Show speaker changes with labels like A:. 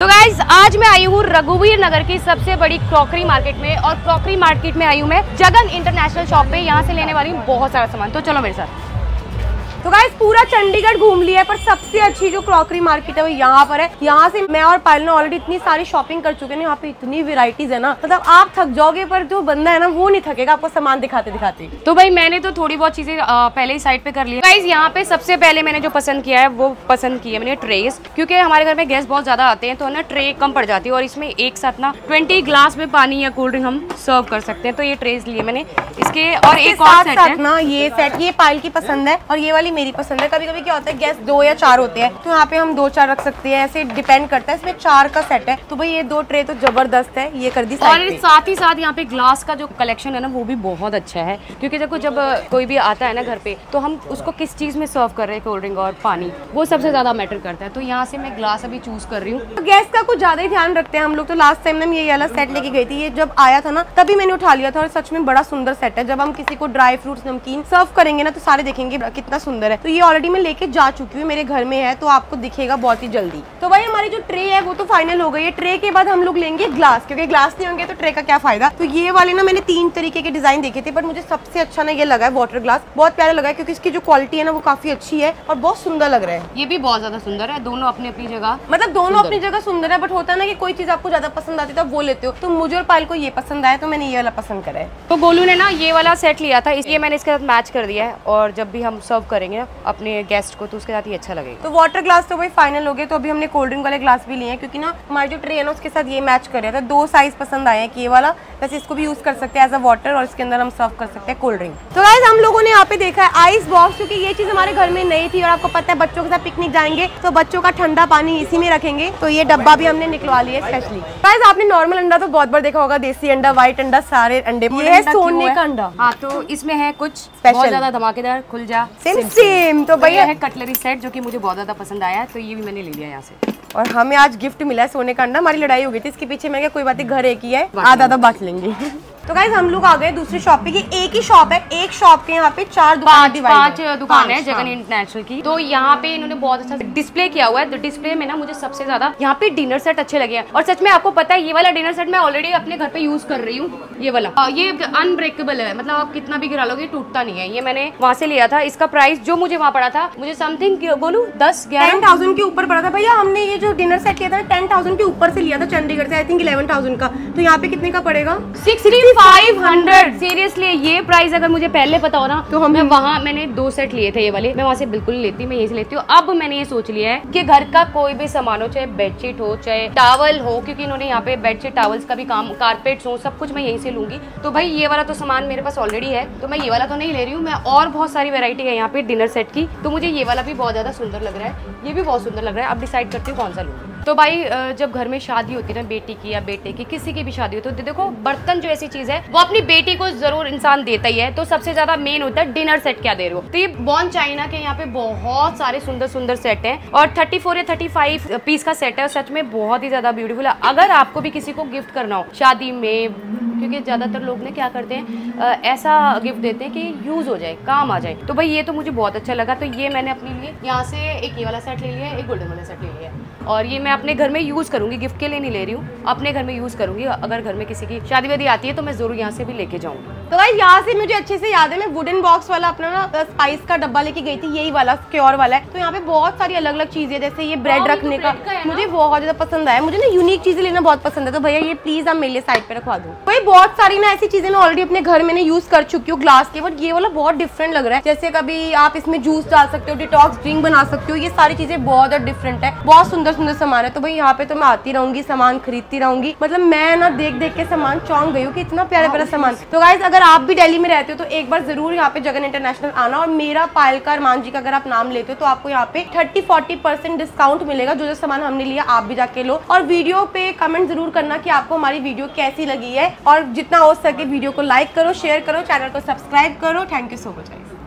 A: तो गाइज़ आज मैं आई हूँ रघुवीर नगर की सबसे बड़ी क्रॉकरी मार्केट में और क्रॉकरी मार्केट में आई हूँ मैं जगन इंटरनेशनल शॉप पे यहाँ से लेने वाली हूँ बहुत सारा सामान। तो चलो मेरे साथ।
B: तो गाइस पूरा चंडीगढ़ घूम लिया है पर सबसे अच्छी जो क्रॉकरी मार्केट है वो यहाँ पर है। यहाँ से मैं और पायल ने ऑलरेडी इतनी सारी शॉपिंग कर चुके हैं यहाँ पे इतनी वेराइटीज है ना। मतलब आप थक जाओगे पर जो बंदा है ना वो नहीं थकेगा आपको सामान दिखाते दिखाते।
A: तो भाई मैंने तो थोड़ी बहुत चीज़ें पहले ही साइड पे कर लिया गाइज़ यहाँ पे सबसे पहले मैंने जो पसंद किया है वो पसंद किया मैंने ट्रेस क्योंकि हमारे घर में गेस्ट बहुत ज़्यादा आते हैं तो ना ट्रे कम पड़ जाती है और इसमें एक साथ ना ट्वेंटी ग्लास में पानी या कोल्ड ड्रिंक हम सर्व कर सकते हैं। तो ये ट्रेस लिए मैंने। इसके और एक और सेट है।
B: ना ये सेट ये पायल की पसंद है और ये वाली मेरी पसंद है। कभी कभी क्या होता है गैस दो या चार होते हैं तो यहाँ पे हम दो चार रख सकते हैं। ऐसे डिपेंड करता है। इसमें चार का सेट है। तो भाई ये दो ट्रे तो ज़बरदस्त है। ये कर दी
A: और साथ ही साथ यहाँ पे ग्लास का जो कलेक्शन है ना वो भी बहुत अच्छा है। क्योंकि देखो जब कोई भी आता है ना घर पे तो हम उसको किस चीज़ में सर्व कर रहे हैं? कोल्ड ड्रिंक और पानी। वो सबसे ज़्यादा मैटर करता है। तो यहाँ से मैं ग्लास अभी चूज़ कर रही हूँ।
B: तो गैस का कुछ ज़्यादा ही ध्यान रखते हैं हम लोग। तो लास्ट टाइम में ये वाला सेट लेके गई थी। ये जब आया था ना तभी मैंने उठा लिया था। और सच में बड़ा सुंदर सेट है। जब हम किसी को ड्राई फ्रूट नमकीन सर्व करेंगे ना तो सारे देखेंगे कितना सुंदर है। तो ये ऑलरेडी मैं लेके जा चुकी हूँ मेरे घर में है तो आपको दिखेगा बहुत ही जल्दी। तो भाई हमारी जो ट्रे है वो तो फाइनल हो गई है। ट्रे के बाद हम लोग लेंगे ग्लास क्योंकि ग्लास नहीं होंगे तो ट्रे का क्या फ़ायदा? तो ये वाले ना मैंने तीन तरीके के डिज़ाइन देखे थे बट मुझे सबसे अच्छा ना ये लगा है वाटर ग्लास बहुत प्यारा लगा है क्योंकि इसकी जो क्वालिटी है ना वो काफ़ी अच्छी है और बहुत सुंदर लग रहा है।
A: ये भी बहुत ज़्यादा सुंदर है दोनों अपनी अपनी जगह।
B: मतलब दोनों अपनी जगह सुंदर है बट होता है ना कि कोई चीज़ आपको ज़्यादा पसंद आती है तो वो लेते हो। तो मुझे और पायल को ये पसंद आया तो मैंने ये वाला पसंद करा है।
A: तो गोलू ने ना ये वाला सेट लिया था इसलिए मैंने इसके साथ मैच कर दिया है और जब भी हम सर्व करेंगे अपने गेस्ट को तो उसके साथ ही अच्छा लगेगा।
B: तो वाटर ग्लास तो भाई फाइनल हो गए तो अभी हमने कोल्ड ड्रिंक वाले ग्लास भी लिए हैं क्योंकि ना हमारी जो ट्रे है ना उसके साथ ये मैच कर रहा था दो साइज़ पसंद आए हैं कि ये वाला वैसे इसको भी यूज़ कर सकते हैं एज अ वाटर और इसके अंदर हम सर्व कर सकते हैं कोल्ड ड्रिंक तो गाइज़ हम लोगों ने यहाँ पे देखा है आइस बॉक्स क्योंकि ये चीज़ हमारे घर में नहीं थी और आपको पता है बच्चों के साथ पिकनिक जाएँगे तो बच्चों का ठंडा पानी इसी में रखेंगे तो ये डब्बा भी हमने निकलवा लिया स्पेशली गाइज़ आपने नॉर्मल अंडा तो बहुत बार देखा होगा देसी अंडा व्हाइट अंडा सारे अंडे ये है सोने का अंडा।
A: हाँ तो इसमें है कुछ स्पेशल ज़्यादा धमाकेदार खुल जा।
B: सेम सेम तो भैया
A: है कटलरी सेट जो कि मुझे बहुत ज़्यादा पसंद आया तो ये भी मैंने ले लिया यहाँ से।
B: और हमें आज गिफ्ट मिला है सोने का अंडा। हमारी लड़ाई हो गई थी इसके पीछे मैं क्या कोई बात घर एक ही है। आधा आधा बांट लेंगे। तो गाइज़ हम लोग आ गए दूसरी शॉप पे। कि एक ही शॉप है एक शॉप के यहाँ पे चार दुकान
A: पाँच दुकान है जगन इंटरनेशनल की। तो यहाँ पे इन्होंने बहुत अच्छा डिस्प्ले किया हुआ है। तो डिस्प्ले में ना मुझे सबसे ज़्यादा यहाँ पे डिनर सेट अच्छे लगे हैं। और सच में आपको पता है ये वाला डिनर सेट मैं ऑलरेडी अपने घर पे यूज़ कर रही हूँ ये वाला। ये अनब्रेकेबल है। मतलब आप कितना भी गिरा लोगे टूटता नहीं है। ये मैंने वहाँ से लिया था। इसका प्राइस जो मुझे वहाँ पड़ा था मुझे समथिंग बोलू दस
B: ग्यारह? थाउज़ेंड के ऊपर पड़ा था। भैया हमने ये जो डिनर सेट किया था टेन थाउज़ेंड के ऊपर से लिया था चंडीगढ़ से आई थिंक इलेवन थाउज़ेंड का। तो यहाँ पे कितने का पड़ेगा?
A: सिक्सटी फाइव हंड्रेड सीरियसली ये प्राइस अगर मुझे पहले पता हो ना तो हम मैं वहाँ मैंने दो सेट लिए थे ये वाले। मैं वहाँ से बिल्कुल लेती मैं यही से लेती हूँ। अब मैंने ये सोच लिया है कि घर का कोई भी सामान हो चाहे बेडशीट हो चाहे टावल हो क्योंकि इन्होंने यहाँ पे बेडशीट टावल्स का भी काम कारपेट हो सब कुछ मैं यहीं से लूँगी। तो भाई ये वाला तो सामान मेरे पास ऑलरेडी है तो मैं ये वाला तो नहीं ले रही हूँ। मैं और बहुत सारी वेरायटी है यहाँ पे डिनर सेट की। तो मुझे ये वाला भी बहुत ज़्यादा सुंदर लग रहा है। ये भी बहुत सुंदर लग रहा है। अब डिसाइड करती हूँ कौन सा लूँगी। तो भाई जब घर में शादी होती है ना, बेटी की या बेटे की, किसी की भी शादी होती है तो देखो, बर्तन जो ऐसी चीज़ है, वो अपनी बेटी को ज़रूर इंसान देता ही है। तो सबसे ज़्यादा मेन होता है डिनर सेट क्या दे रहे हो? तो ये बॉन चाइना के यहाँ पे बहुत सारे सुंदर सुंदर सेट है और 34 या 35 पीस का सेट है और सच में बहुत ही ज़्यादा ब्यूटीफुल है। अगर आपको भी किसी को गिफ्ट करना हो, शादी में, क्योंकि ज़्यादातर लोग ने क्या करते हैं ऐसा गिफ्ट देते हैं कि यूज़ हो जाए, काम आ जाए। तो भाई, ये तो मुझे बहुत अच्छा लगा। तो ये मैंने अपने लिए, यहाँ से एक ये वाला सेट ले लिया, एक गोल्डन वाला सेट ले लिया। और ये मैं अपने घर में यूज़ करूँगी गिफ्ट के लिए नहीं ले रही हूँ, अपने घर में यूज़ करूँगी, अगर घर में किसी की शादी वादी आती है तो मैं ज़रूर यहाँ से भी लेके जाऊँगी।
B: तो भाई यहाँ से मुझे अच्छे से याद है मैं वुडन बॉक्स वाला अपना ना स्पाइस का डब्बा लेके गई थी यही वाला क्योर वाला है। तो यहाँ पे बहुत सारी अलग अलग चीज़ें जैसे ये ब्रेड हाँ, रखने का। मुझे बहुत ज़्यादा पसंद आया। मुझे ना यूनिक चीज़ें लेना बहुत पसंद है। तो भैया ये प्लीज़ आप मेरे साइड पे रखवा दो। भाई बहुत सारी ना ऐसी चीज़ें मैं ऑलरेडी अपने घर में यूज़ कर चुकी हूँ ग्लास के बट ये वाला बहुत डिफरेंट लग रहा है। जैसे कभी आप इसमें जूस डाल सकते हो डिटॉक्स ड्रिंक बना सकते हो ये सारी चीज़ें बहुत ज़्यादा डिफरेंट है। बहुत सुंदर सुंदर सामान है। तो भाई यहाँ पे तो मैं आती रहूँगी सामान खरीदती रहूँगी। मतलब मैं ना देख देख के सामान चौंक गई हूँ कि इतना प्यारा प्यारा सामान। तो गाइज़ अगर आप भी दिल्ली में रहते हो तो एक बार ज़रूर यहाँ पे जगन इंटरनेशनल आना और मेरा पायलकर अरमान जी का अगर आप नाम लेते हो तो आपको यहाँ पे थर्टी फोर्टी परसेंट डिस्काउंट मिलेगा। जो जो सामान हमने लिया, आप भी जाके लो। और वीडियो पे कमेंट ज़रूर करना की आपको हमारी वीडियो कैसी लगी है। और जितना हो सके वीडियो को लाइक करो शेयर करो चैनल को सब्सक्राइब करो। Thank you so much